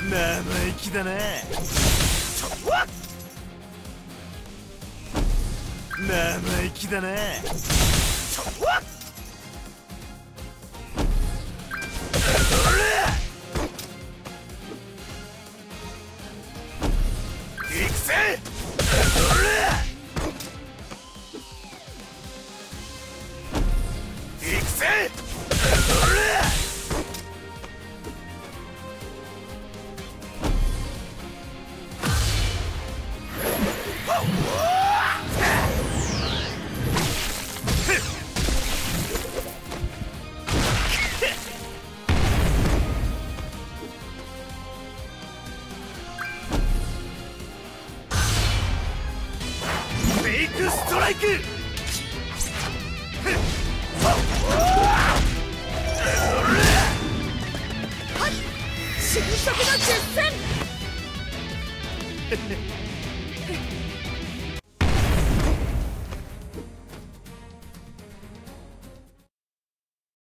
生意気だな生意気だな行くぜ。フェイクストライク。新色の決戦。